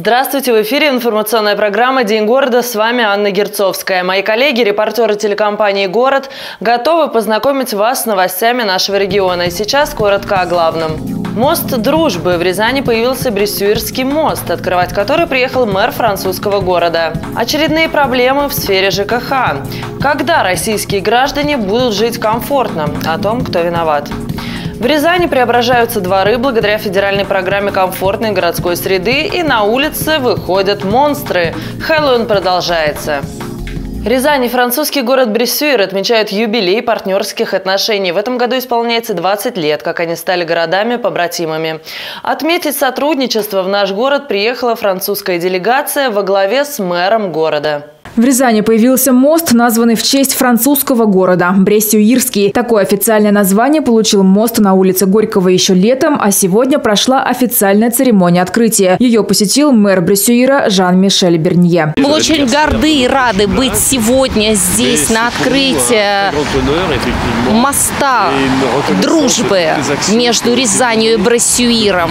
Здравствуйте, в эфире информационная программа «День города». С вами Анна Герцовская. Мои коллеги, репортеры телекомпании «Город» готовы познакомить вас с новостями нашего региона. И сейчас коротко о главном. Мост дружбы. В Рязани появился Брюссюирский мост, открывать который приехал мэр французского города. Очередные проблемы в сфере ЖКХ. Когда российские граждане будут жить комфортно? О том, кто виноват. В Рязани преображаются дворы благодаря федеральной программе комфортной городской среды и на улице выходят монстры. Хэллоуин продолжается. Рязань и французский город Брессюер отмечают юбилей партнерских отношений. В этом году исполняется 20 лет, как они стали городами-побратимами. Отметить сотрудничество в наш город приехала французская делегация во главе с мэром города. В Рязани появился мост, названный в честь французского города – Брестью-Ирский. Такое официальное название получил мост на улице Горького еще летом, а сегодня прошла официальная церемония открытия. Ее посетил мэр Брестюира Жан-Мишель Бернье. Мы очень горды и рады быть сегодня здесь на открытии моста дружбы между Рязанью и Брестюиром.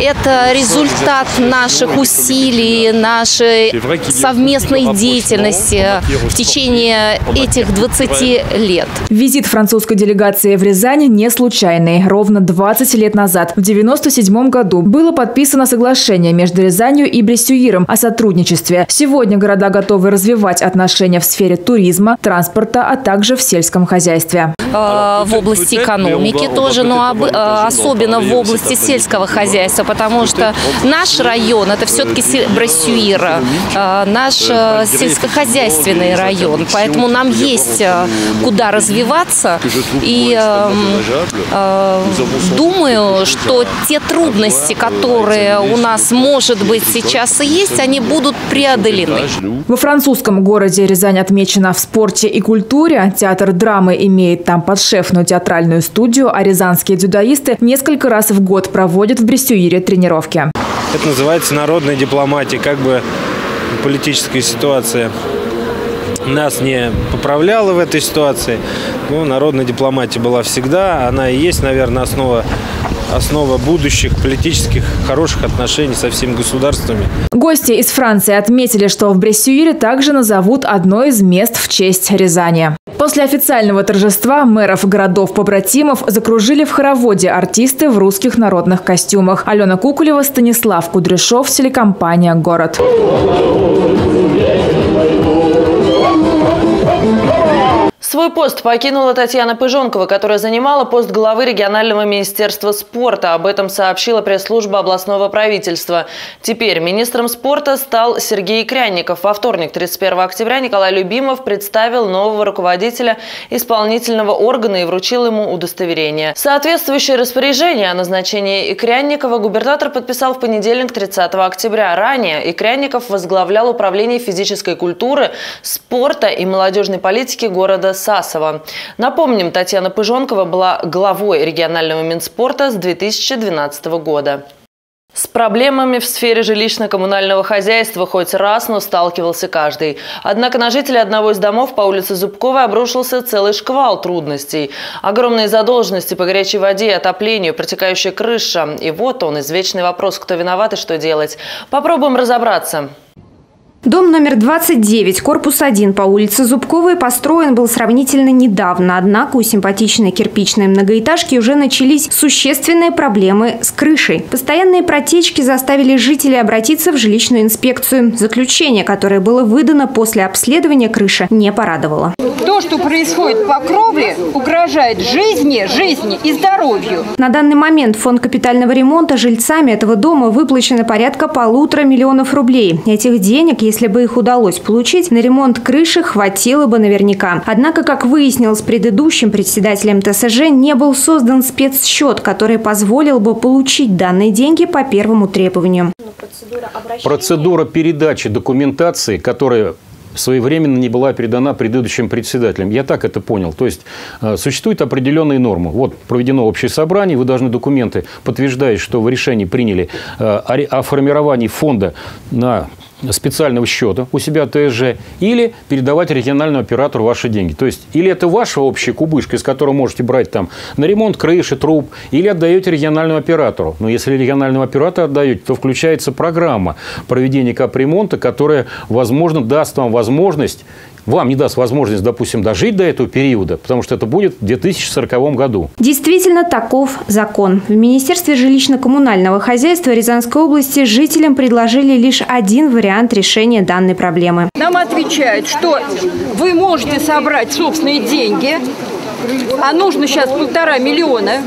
Это результат наших усилий, нашей совместной деятельности деятельности в течение этих 20 лет. Визит французской делегации в Рязани не случайный. Ровно 20 лет назад, в 1997 году, было подписано соглашение между Рязанью и Брестюиром о сотрудничестве. Сегодня города готовы развивать отношения в сфере туризма, транспорта, а также в сельском хозяйстве. Э, в области экономики тоже, но об, э, особенно в области сельского хозяйства, потому что наш район – это все-таки Брестюир, наш сельскохозяйственный район, поэтому нам есть э, куда развиваться. И э, э, думаю, что те трудности, которые у нас, может быть, сейчас и есть, они будут преодолены. Во французском городе Рязань отмечена в спорте и культуре. Театр драмы имеет там подшефную театральную студию, а рязанские дзюдоисты несколько раз в год проводят в Брестюире тренировки. Это называется народная дипломатия. Как бы политическая ситуация нас не поправляла в этой ситуации. Ну, народная дипломатия была всегда. Она и есть, наверное, основа основа будущих политических хороших отношений со всеми государствами. Гости из Франции отметили, что в Брессюире также назовут одно из мест в честь Рязани. После официального торжества мэров городов-побратимов закружили в хороводе артисты в русских народных костюмах. Алена Кукулева, Станислав Кудряшов, телекомпания «Город». Свой пост покинула Татьяна Пыжонкова, которая занимала пост главы регионального министерства спорта. Об этом сообщила пресс-служба областного правительства. Теперь министром спорта стал Сергей Крянников. Во вторник, 31 октября, Николай Любимов представил нового руководителя исполнительного органа и вручил ему удостоверение. Соответствующее распоряжение о назначении Икрянникова губернатор подписал в понедельник, 30 октября. Ранее Икрянников возглавлял управление физической культуры, спорта и молодежной политики города Сасова. Напомним, Татьяна Пыжонкова была главой регионального Минспорта с 2012 года. С проблемами в сфере жилищно-коммунального хозяйства хоть раз, но сталкивался каждый. Однако на жителей одного из домов по улице Зубковой обрушился целый шквал трудностей. Огромные задолженности по горячей воде отоплению, протекающая крыша. И вот он, извечный вопрос, кто виноват и что делать. Попробуем разобраться. Дом номер 29, корпус 1 по улице Зубковой построен был сравнительно недавно. Однако у симпатичной кирпичной многоэтажки уже начались существенные проблемы с крышей. Постоянные протечки заставили жителей обратиться в жилищную инспекцию. Заключение, которое было выдано после обследования крыши, не порадовало. То, что происходит по кровле, угрожает жизни, жизни и здоровью. На данный момент фонд капитального ремонта жильцами этого дома выплачено порядка полутора миллионов рублей. Этих денег, если бы их удалось получить, на ремонт крыши хватило бы наверняка. Однако, как выяснилось предыдущим председателем ТСЖ, не был создан спецсчет, который позволил бы получить данные деньги по первому требованию. Процедура передачи документации, которая своевременно не была передана предыдущим председателям. Я так это понял. То есть э, существуют определенные нормы. Вот проведено общее собрание, вы должны документы подтверждать, что вы решение приняли э, о формировании фонда на специального счета у себя ТСЖ или передавать региональному оператору ваши деньги. То есть или это ваша общая кубышка, из которой можете брать там на ремонт крыши, труб, или отдаете региональному оператору. Но если региональному оператору отдаете, то включается программа проведения капремонта, которая, возможно, даст вам возможность вам не даст возможность, допустим, дожить до этого периода, потому что это будет в 2040 году. Действительно, таков закон. В Министерстве жилищно-коммунального хозяйства Рязанской области жителям предложили лишь один вариант решения данной проблемы. Нам отвечают, что вы можете собрать собственные деньги, а нужно сейчас полтора миллиона,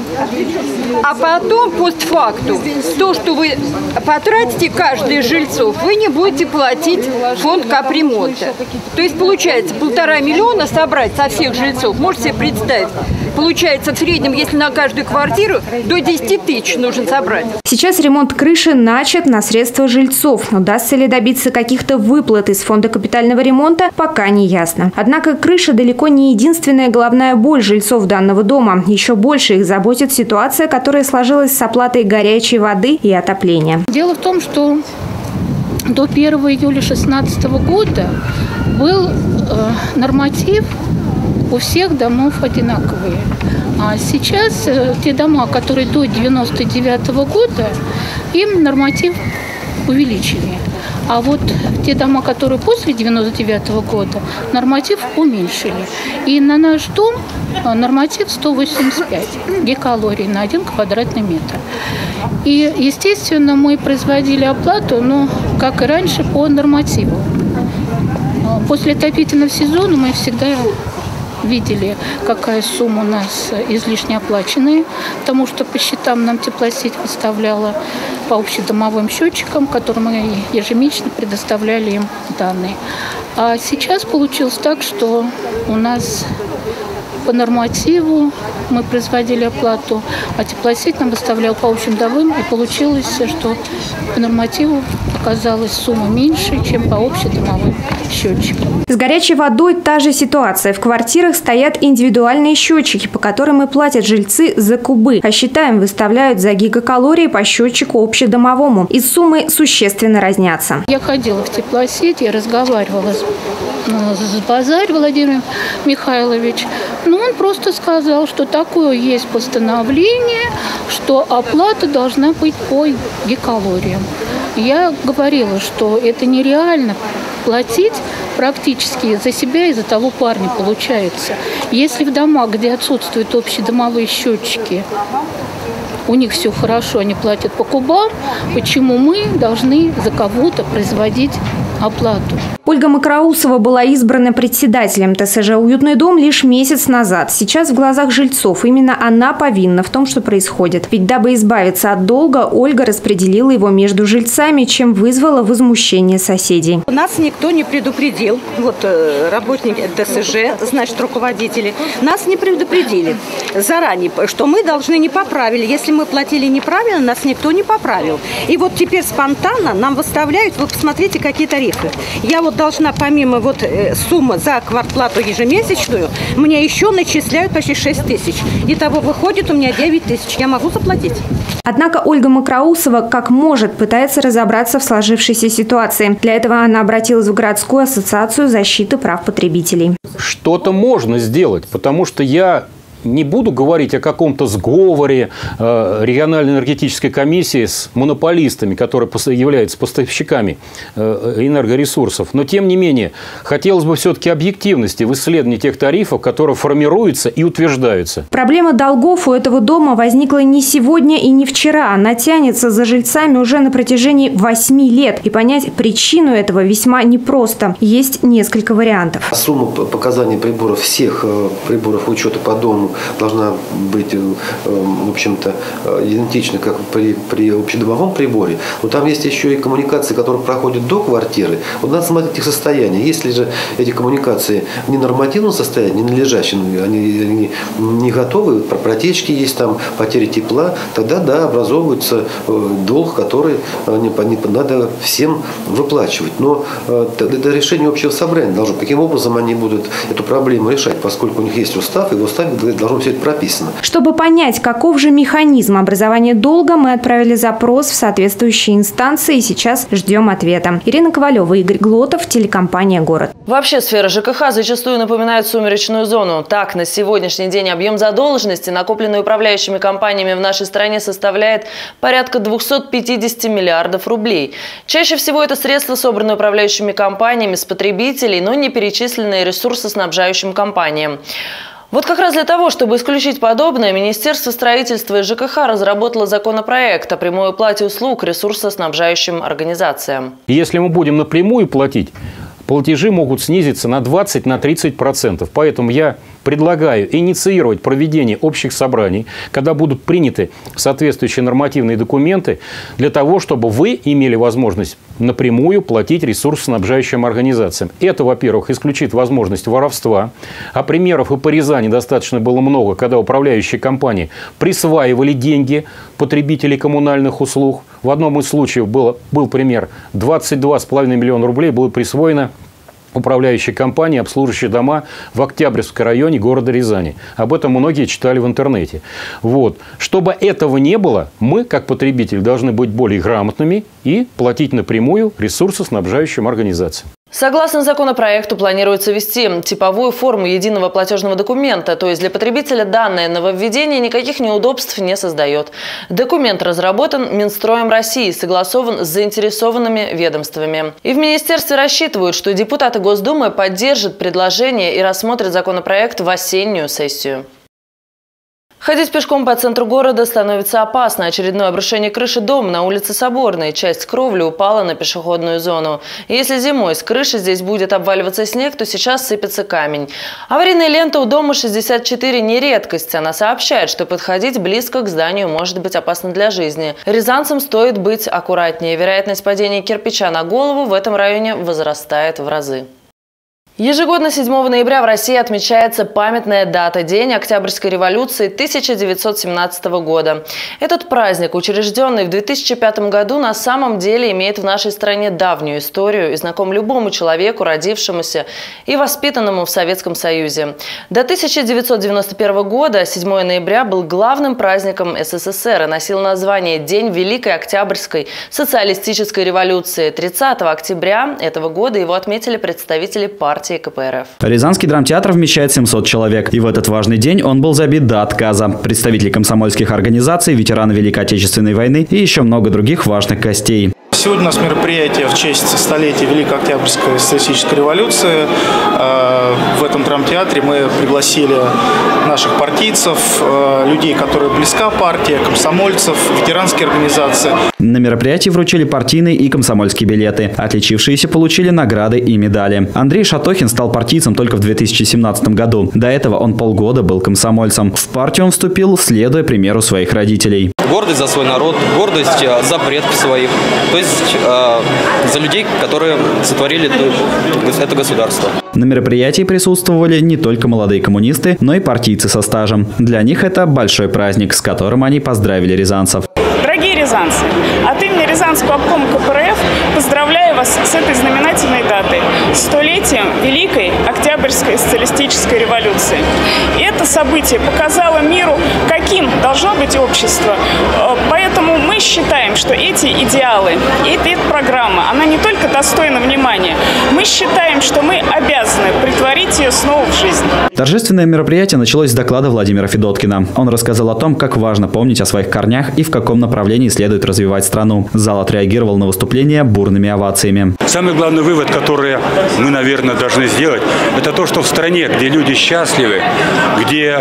а потом постфакту то, что вы потратите каждый из жильцов, вы не будете платить фонд капремонта. То есть получается полтора миллиона собрать со всех жильцов, можете себе представить, получается в среднем, если на каждую квартиру, до 10 тысяч нужно собрать. Сейчас ремонт крыши начат на средства жильцов. Удастся ли добиться каких-то выплат из фонда капитального ремонта, пока не ясно. Однако крыша далеко не единственная головная боль жильцов данного дома. Еще больше их заботит ситуация, которая сложилась с оплатой горячей воды и отопления. Дело в том, что до 1 июля 2016 года был э, норматив у всех домов одинаковые. А сейчас э, те дома, которые до 99 года, им норматив увеличили. А вот те дома, которые после 99 года, норматив уменьшили. И на наш дом э, норматив 185 гекалорий на один квадратный метр. И, естественно, мы производили оплату, но, как и раньше, по нормативу. Э, после отопительного сезона мы всегда видели, какая сумма у нас излишне оплаченная, потому что по счетам нам теплосеть выставляла по общедомовым счетчикам, которым мы ежемесячно предоставляли им данные. А сейчас получилось так, что у нас по нормативу мы производили оплату, а теплосеть нам выставлял по общим домовым, и получилось, что по нормативу оказалась сумма меньше, чем по общедомовым счетчикам. С горячей водой та же ситуация. В квартирах стоят индивидуальные счетчики, по которым и платят жильцы за кубы, а считаем выставляют за гигакалории по счетчику общедомовому. И суммы существенно разнятся. Я ходила в теплосеть, я разговаривала с, э, с Базарь Владимир Михайлович. Ну, он просто сказал, что такое есть постановление, что оплата должна быть по гикалориям. Я говорила, что это нереально платить практически за себя и за того парня получается. Если в домах, где отсутствуют общедомовые счетчики, у них все хорошо, они платят по кубам, почему мы должны за кого-то производить оплату? Ольга Макроусова была избрана председателем ТСЖ «Уютный дом» лишь месяц назад. Сейчас в глазах жильцов именно она повинна в том, что происходит. Ведь дабы избавиться от долга, Ольга распределила его между жильцами, чем вызвала возмущение соседей. Нас никто не предупредил. Вот э, работники ТСЖ, значит, руководители, нас не предупредили заранее, что мы должны не поправили. Если мы платили неправильно, нас никто не поправил. И вот теперь спонтанно нам выставляют, вы посмотрите, какие тарифы. Я вот должна помимо вот э, суммы за квартплату ежемесячную, мне еще начисляют почти 6 тысяч. Итого выходит у меня 9 тысяч. Я могу заплатить. Однако Ольга Макроусова как может пытается разобраться в сложившейся ситуации. Для этого она обратилась в городскую ассоциацию защиты прав потребителей. Что-то можно сделать, потому что я не буду говорить о каком-то сговоре э, региональной энергетической комиссии с монополистами, которые являются поставщиками э, энергоресурсов. Но, тем не менее, хотелось бы все-таки объективности в исследовании тех тарифов, которые формируются и утверждаются. Проблема долгов у этого дома возникла не сегодня и не вчера. Она тянется за жильцами уже на протяжении восьми лет. И понять причину этого весьма непросто. Есть несколько вариантов. Сумма показаний приборов, всех э, приборов учета по дому должна быть, э, в общем-то, э, идентична, как при, при общедомовом приборе. Но там есть еще и коммуникации, которые проходят до квартиры. Вот надо смотреть их состояние. Если же эти коммуникации в ненормативном состоянии, ненадлежащем, они, они не готовы, протечки есть там, потери тепла, тогда, да, образовывается э, долг, который не, не, надо всем выплачивать. Но это решение общего собрания должно. Каким образом они будут эту проблему решать, поскольку у них есть устав, и в уставе должно быть все это прописано. Чтобы понять, каков же механизм образования долга, мы отправили запрос в соответствующие инстанции и сейчас ждем ответа. Ирина Ковалева, Игорь Глотов, телекомпания «Город». Вообще сфера ЖКХ зачастую напоминает сумеречную зону. Так, на сегодняшний день объем задолженности, накопленный управляющими компаниями в нашей стране, составляет порядка 250 миллиардов рублей. Чаще всего это средства, собранные управляющими компаниями с потребителей, но не перечисленные ресурсоснабжающим компаниям. Вот как раз для того, чтобы исключить подобное, Министерство строительства и ЖКХ разработало законопроект о прямой уплате услуг ресурсоснабжающим организациям. Если мы будем напрямую платить, платежи могут снизиться на 20-30%. Поэтому я предлагаю инициировать проведение общих собраний, когда будут приняты соответствующие нормативные документы, для того, чтобы вы имели возможность напрямую платить ресурсоснабжающим организациям. Это, во-первых, исключит возможность воровства. А примеров и по достаточно было много, когда управляющие компании присваивали деньги потребителей коммунальных услуг. В одном из случаев было, был пример 22,5 миллиона рублей было присвоено управляющей компании, обслуживающей дома в Октябрьском районе города Рязани. Об этом многие читали в интернете. Вот. Чтобы этого не было, мы, как потребители, должны быть более грамотными и платить напрямую ресурсоснабжающим организациям. Согласно законопроекту, планируется ввести типовую форму единого платежного документа, то есть для потребителя данное нововведение никаких неудобств не создает. Документ разработан Минстроем России, согласован с заинтересованными ведомствами. И в министерстве рассчитывают, что депутаты Госдумы поддержат предложение и рассмотрят законопроект в осеннюю сессию. Ходить пешком по центру города становится опасно. Очередное обрушение крыши дома на улице Соборной. Часть кровли упала на пешеходную зону. если зимой с крыши здесь будет обваливаться снег, то сейчас сыпется камень. Аварийная лента у дома 64 не редкость. Она сообщает, что подходить близко к зданию может быть опасно для жизни. Рязанцам стоит быть аккуратнее. Вероятность падения кирпича на голову в этом районе возрастает в разы. Ежегодно 7 ноября в России отмечается памятная дата – День Октябрьской революции 1917 года. Этот праздник, учрежденный в 2005 году, на самом деле имеет в нашей стране давнюю историю и знаком любому человеку, родившемуся и воспитанному в Советском Союзе. До 1991 года 7 ноября был главным праздником СССР и носил название День Великой Октябрьской социалистической революции. 30 октября этого года его отметили представители партии партии КПРФ. Рязанский драмтеатр вмещает 700 человек. И в этот важный день он был забит до отказа. Представители комсомольских организаций, ветераны Великой Отечественной войны и еще много других важных гостей. Сегодня у нас мероприятие в честь столетия Великой Октябрьской социалистической революции. Э, в этом драмтеатре мы пригласили наших партийцев, э, людей, которые близка партия, комсомольцев, ветеранские организации. На мероприятии вручили партийные и комсомольские билеты. Отличившиеся получили награды и медали. Андрей Шатохин стал партийцем только в 2017 году. До этого он полгода был комсомольцем. В партию он вступил, следуя примеру своих родителей. Гордость за свой народ, гордость э, за предков своих. То есть есть э, за людей, которые сотворили это государство. На мероприятии присутствовали не только молодые коммунисты, но и партийцы со стажем. Для них это большой праздник, с которым они поздравили рязанцев. Дорогие рязанцы, от имени Рязанского обкома КПРФ поздравляю вас с этой знаменательной датой – столетием Великой Октябрьской социалистической революции. И это событие показало миру, каким должно быть общество. Э, поэтому считаем, что эти идеалы, эта, эта программа, она не только достойна внимания, мы считаем, что мы обязаны притворить ее снова в жизнь. Торжественное мероприятие началось с доклада Владимира Федоткина. Он рассказал о том, как важно помнить о своих корнях и в каком направлении следует развивать страну. Зал отреагировал на выступление бурными овациями. Самый главный вывод, который мы, наверное, должны сделать, это то, что в стране, где люди счастливы, где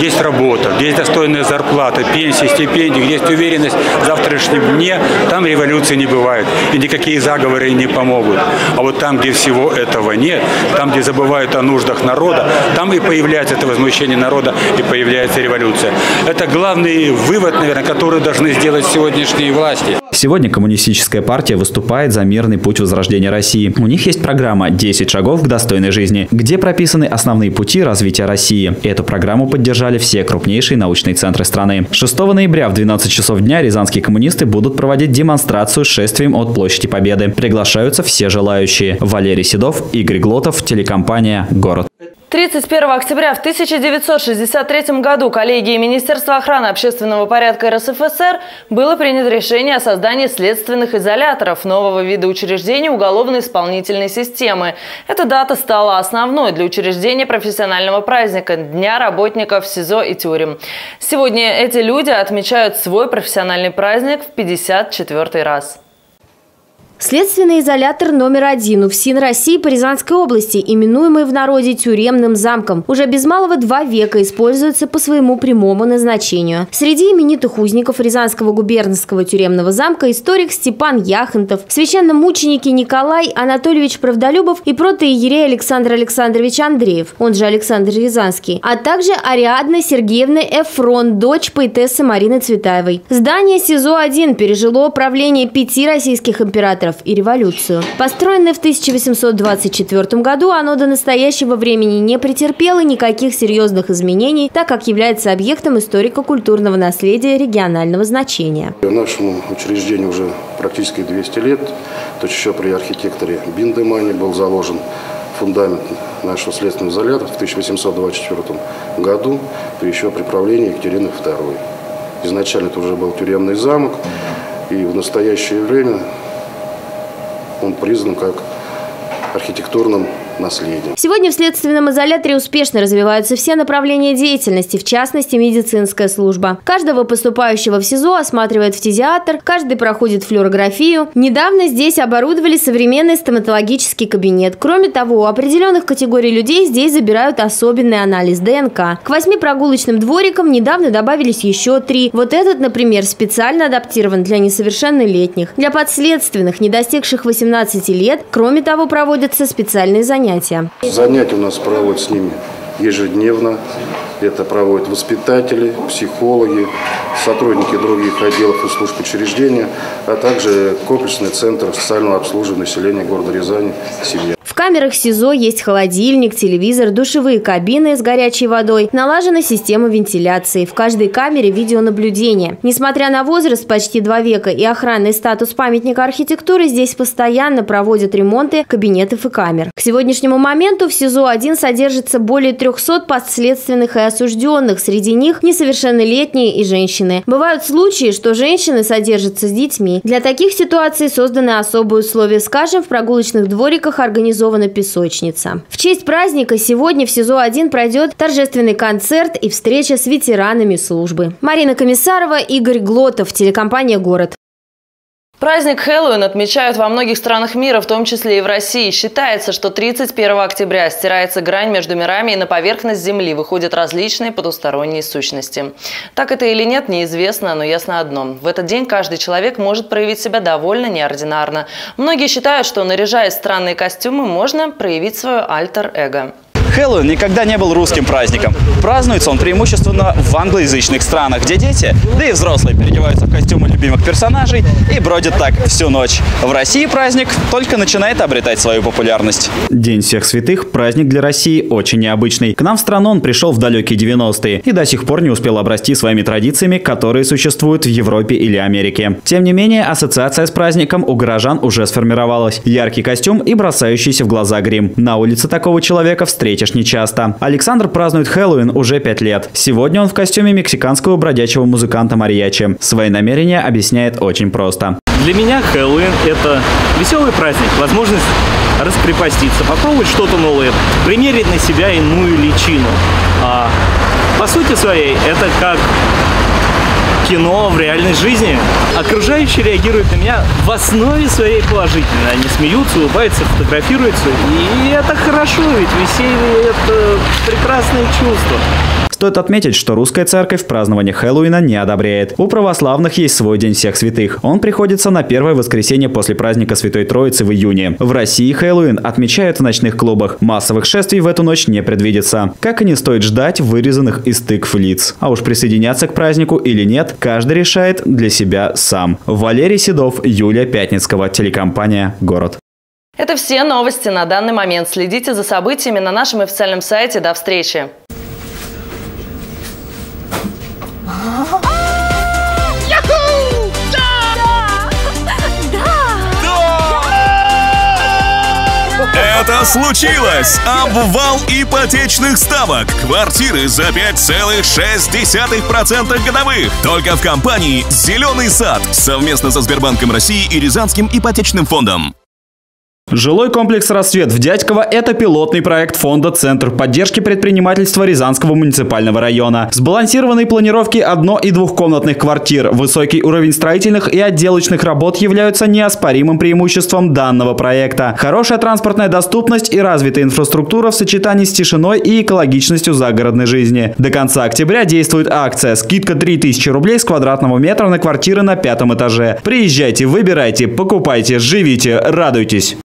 есть работа, где есть достойная зарплата, пенсии, стипендии, где есть уверенность завтрашнем дне, там революции не бывает. И никакие заговоры не помогут. А вот там, где всего этого нет, там, где забывают о нуждах народа, там и появляется это возмущение народа, и появляется революция. Это главный вывод, наверное, который должны сделать сегодняшние власти. Сегодня коммунистическая партия выступает за мирный путь возрождения России. У них есть программа «10 шагов к достойной жизни», где прописаны основные пути развития России. Эту программу поддержали все крупнейшие научные центры страны. 6 ноября в 12 часов дня рязанские коммунисты будут проводить демонстрацию шествием от Площади Победы. Приглашаются все желающие. Валерий Седов, Игорь Глотов, телекомпания «Город». 31 октября в 1963 году коллегией Министерства охраны общественного порядка РСФСР было принято решение о создании следственных изоляторов нового вида учреждений уголовно-исполнительной системы. Эта дата стала основной для учреждения профессионального праздника – Дня работников СИЗО и тюрем. Сегодня эти люди отмечают свой профессиональный праздник в 54 раз. Следственный изолятор номер один у ФСИН России по Рязанской области, именуемый в народе тюремным замком, уже без малого два века используется по своему прямому назначению. Среди именитых узников Рязанского губернского тюремного замка историк Степан Яхонтов, священномученики Николай Анатольевич Правдолюбов и протоиерей Александр Александрович Андреев, он же Александр Рязанский, а также Ариадна Сергеевна Эфрон, дочь поэтессы Марины Цветаевой. Здание СИЗО-1 пережило правление пяти российских императоров императоров и революцию. Построенное в 1824 году, оно до настоящего времени не претерпело никаких серьезных изменений, так как является объектом историко-культурного наследия регионального значения. Нашему учреждению уже практически 200 лет. То еще при архитекторе Биндемане был заложен фундамент нашего следственного изолятора в 1824 году, еще при правлении Екатерины II. Изначально это уже был тюремный замок, и в настоящее время он признан как архитектурным наследием. Сегодня в следственном изоляторе успешно развиваются все направления деятельности, в частности медицинская служба. Каждого поступающего в СИЗО осматривает фтизиатр, каждый проходит флюорографию. Недавно здесь оборудовали современный стоматологический кабинет. Кроме того, у определенных категорий людей здесь забирают особенный анализ ДНК. К восьми прогулочным дворикам недавно добавились еще три. Вот этот, например, специально адаптирован для несовершеннолетних. Для подследственных, не достигших 18 лет, кроме того, проводятся специальные занятия занятия? Занятия у нас проводят с ними ежедневно. Это проводят воспитатели, психологи, сотрудники других отделов и служб учреждения, а также комплексный центр социального обслуживания населения города Рязани «Семья» камерах СИЗО есть холодильник, телевизор, душевые кабины с горячей водой, налажена система вентиляции. В каждой камере видеонаблюдение. Несмотря на возраст почти два века и охранный статус памятника архитектуры, здесь постоянно проводят ремонты кабинетов и камер. К сегодняшнему моменту в СИЗО-1 содержится более 300 подследственных и осужденных. Среди них несовершеннолетние и женщины. Бывают случаи, что женщины содержатся с детьми. Для таких ситуаций созданы особые условия. Скажем, в прогулочных двориках организованы организована песочница. В честь праздника сегодня в СИЗО-1 пройдет торжественный концерт и встреча с ветеранами службы. Марина Комиссарова, Игорь Глотов, телекомпания «Город». Праздник Хэллоуин отмечают во многих странах мира, в том числе и в России. Считается, что 31 октября стирается грань между мирами и на поверхность Земли выходят различные потусторонние сущности. Так это или нет, неизвестно, но ясно одно. В этот день каждый человек может проявить себя довольно неординарно. Многие считают, что наряжая странные костюмы, можно проявить свое альтер-эго. Хэллоуин никогда не был русским праздником. Празднуется он преимущественно в англоязычных странах, где дети, да и взрослые переодеваются в костюмы любимых персонажей и бродят так всю ночь. В России праздник только начинает обретать свою популярность. День всех святых – праздник для России очень необычный. К нам в страну он пришел в далекие 90-е и до сих пор не успел обрасти своими традициями, которые существуют в Европе или Америке. Тем не менее, ассоциация с праздником у горожан уже сформировалась. Яркий костюм и бросающийся в глаза грим. На улице такого человека встретишь встретишь нечасто. Александр празднует Хэллоуин уже пять лет. Сегодня он в костюме мексиканского бродячего музыканта Мариачи. Свои намерения объясняет очень просто. Для меня Хэллоуин – это веселый праздник, возможность раскрепоститься, попробовать что-то новое, примерить на себя иную личину. А, по сути своей, это как кино, в реальной жизни. Окружающие реагируют на меня в основе своей положительно. Они смеются, улыбаются, фотографируются. И это хорошо, ведь веселье – это прекрасное чувство. Стоит отметить, что русская церковь празднование Хэллоуина не одобряет. У православных есть свой День всех святых. Он приходится на первое воскресенье после праздника Святой Троицы в июне. В России Хэллоуин отмечают в ночных клубах. Массовых шествий в эту ночь не предвидится. Как и не стоит ждать вырезанных из тыкв лиц. А уж присоединяться к празднику или нет, каждый решает для себя сам. Валерий Седов, Юлия Пятницкого, телекомпания «Город». Это все новости на данный момент. Следите за событиями на нашем официальном сайте. До встречи! Это случилось! Обвал ипотечных ставок. Квартиры за 5,6% годовых. Только в компании «Зеленый сад» совместно со Сбербанком России и Рязанским ипотечным фондом. Жилой комплекс «Рассвет» в Дядьково – это пилотный проект фонда «Центр поддержки предпринимательства Рязанского муниципального района». Сбалансированной планировки одно- и двухкомнатных квартир, высокий уровень строительных и отделочных работ являются неоспоримым преимуществом данного проекта. Хорошая транспортная доступность и развитая инфраструктура в сочетании с тишиной и экологичностью загородной жизни. До конца октября действует акция «Скидка 3000 рублей с квадратного метра на квартиры на пятом этаже». Приезжайте, выбирайте, покупайте, живите, радуйтесь.